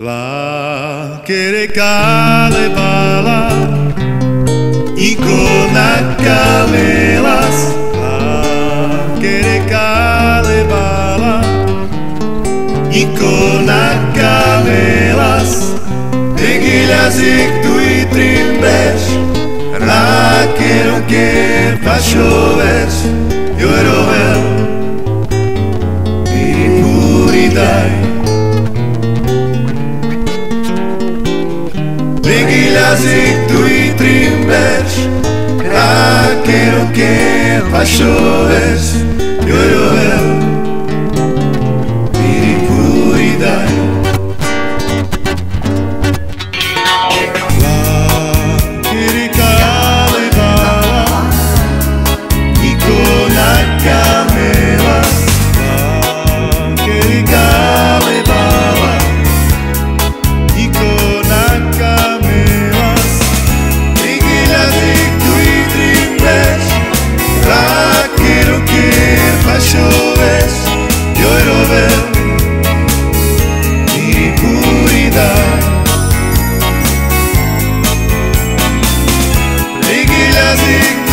La quere cale bala y con camelas. La quere cale bala y con camelas. Peguilhas e tu e trimbes La quero que faz Vigilhas tu e trimbes Aquilo que vai chover music.